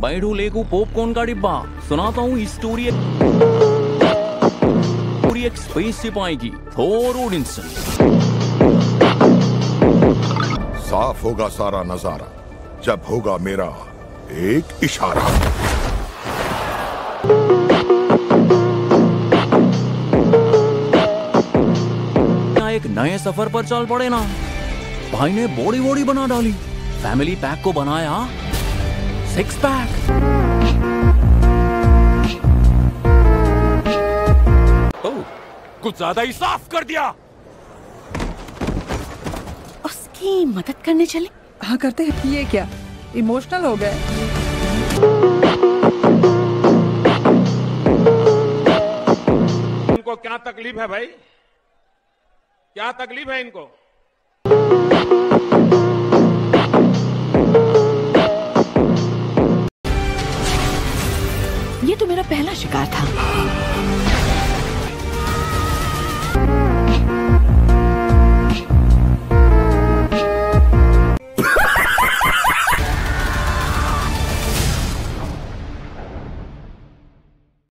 बैठू लेकू पॉपकॉर्न का डिब्बा। सुनाता हूँ स्टोरी पूरी एक स्पेसशिप आएगी थोर ओडिंसन साफ़ होगा सारा नज़ारा जब होगा मेरा एक इशारा। एक नए सफ़र पर चल पड़े ना? भाई ने बॉडी बॉडी बना डाली। फैमिली पैक को बनाया सिक्स पैक कुछ ज़्यादा ही साफ़ कर दिया। उसकी मदद करने चले। हाँ करते हैं। ये क्या? इमोशनल हो गए। इनको क्या तकलीफ़ है भाई? क्या तकलीफ़ है इनको? ये तो मेरा पहला शिकार था।